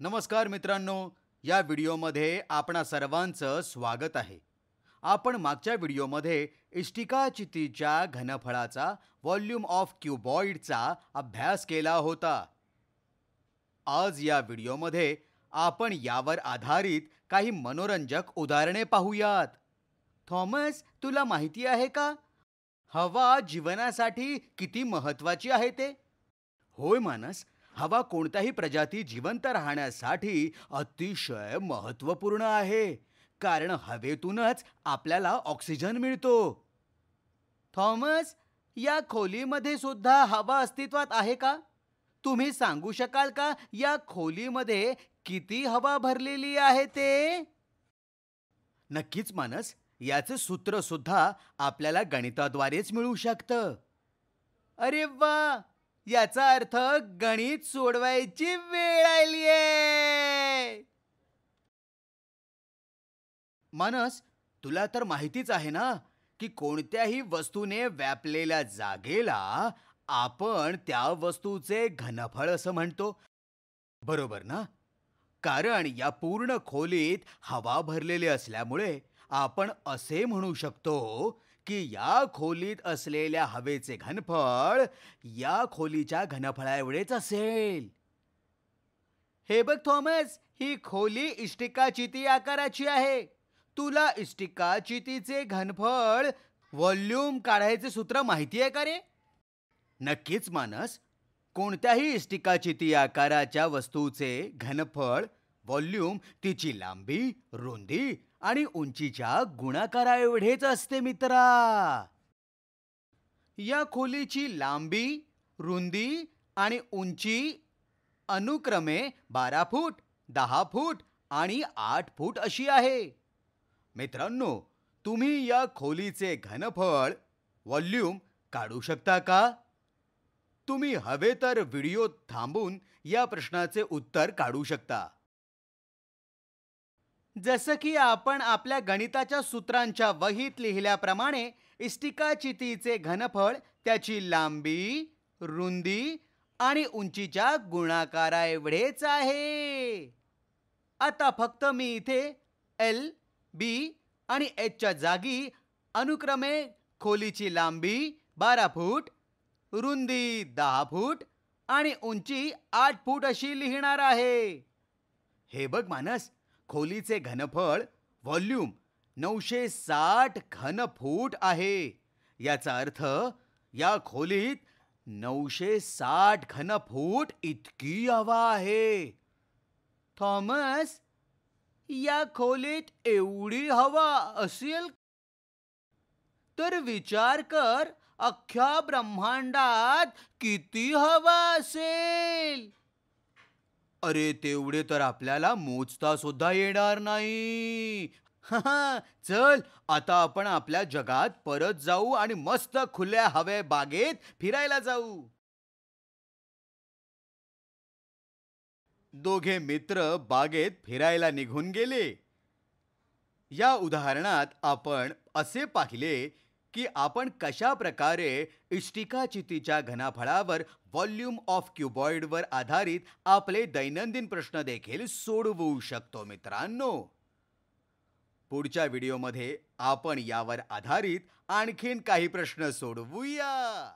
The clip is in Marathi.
नमस्कार मित्रांनो या व्हिडिओमध्ये आपणा सर्वांचं स्वागत आहे. आपण मागच्या व्हिडिओमध्ये इष्टिका चितीच्या घनफळाचा व्हॉल्यूम ऑफ क्युबॉइडचा अभ्यास केला होता. आज या व्हिडिओमध्ये आपण यावर आधारित काही मनोरंजक उदाहरणे पाहूयात. थॉमस तुला माहिती आहे का? हवा जीवनासाठी किती महत्त्वाची आहे ते? होय मानस हवा कोणत्याही प्रजाती जिवंत राहण्यासाठी अतिशय महत्त्वपूर्ण आहे. कारण हवेतूनच आपल्याला ऑक्सिजन मिळतो. थॉमस या खोलीमध्ये सुद्धा हवा अस्तित्वात आहे का? तुम्ही सांगू शकाल का या खोलीमध्ये किती हवा भरलेली आहे ते? नक्कीच मानस. याचं सूत्र सुद्धा आपल्याला गणिताद्वारेच मिळू शकतं. अरे वा! याचा अर्थ गणित सोडवायची वेळ आलीये मानस तुला तर माहितीच आहे ना की कोणत्याही वस्तूने व्यापलेल्या जागेला आपण त्या वस्तूचे घनफळ असं म्हणतो. बरोबर ना? कारण या पूर्ण खोलीत हवा भरलेली असल्यामुळे आपण असे म्हणू शकतो की या खोलीत असलेल्या हवेचे घनफळ या खोलीच्या घनफळाएवढेच असेल. हे बघ थॉमस ही खोली इष्टिका चिती आकाराची आहे. तुला इष्टिका चितीचे घनफळ व्हॉल्यूम काढायचे सूत्र माहिती आहे का रे? नक्कीच मानस. कोणत्याही इष्टिका चिती आकाराच्या वस्तूचे घनफळ व्हॉल्यूम तिची लांबी रुंदी आणि उंचीच्या गुणाकारा एवढेच असते मित्रा. या खोलीची लांबी रुंदी आणि उंची अनुक्रमे बारा फूट दहा फूट आणि आठ फूट अशी आहे. मित्रांनो तुम्ही या खोलीचे घनफळ व्हॉल्यूम काढू शकता का? तुम्ही हवे तर व्हिडिओ थांबून या प्रश्नाचे उत्तर काढू शकता. जसं की आपण आपल्या गणिताच्या सूत्रांच्या वहीत लिहिल्याप्रमाणे इष्टिका चितीचे घनफळ त्याची लांबी रुंदी आणि उंचीच्या गुणाकारा एवढेच आहे. आता फक्त मी इथे एल बी आणि एचच्या जागी अनुक्रमे खोलीची लांबी बारा फूट रुंदी दहा फूट आणि उंची आठ फूट अशी लिहिणार आहे. हे बघ मानस खोलीचे घनफळ व्हॉल्यूम नऊशे साठ घन फूट आहे. याचा अर्थ या खोलीत नऊशे साठ घन फूट इतकी हवा आहे. थॉमस या खोलीत एवढी हवा असेल तर विचार कर अख्ख्या ब्रह्मांडात किती हवा असेल? अरे तेवढे तर आपल्याला मोजता सुद्धा येणार नाही. चल आता आपण आपल्या जगात परत जाऊ आणि मस्त खुल्या हवे बागेत फिरायला जाऊ. दोघे मित्र बागेत फिरायला निघून गेले. या उदाहरणात आपण असे पाहिले की आपण कशा प्रकारे इष्टिका चितीच्या घनाफळावर व्हॉल्यूम ऑफ क्युबॉइडवर आधारित आपले दैनंदिन प्रश्न देखील सोडवू शकतो मित्रांनो. पुढच्या व्हिडिओमध्ये आपण यावर आधारित आणखीन काही प्रश्न सोडवूया.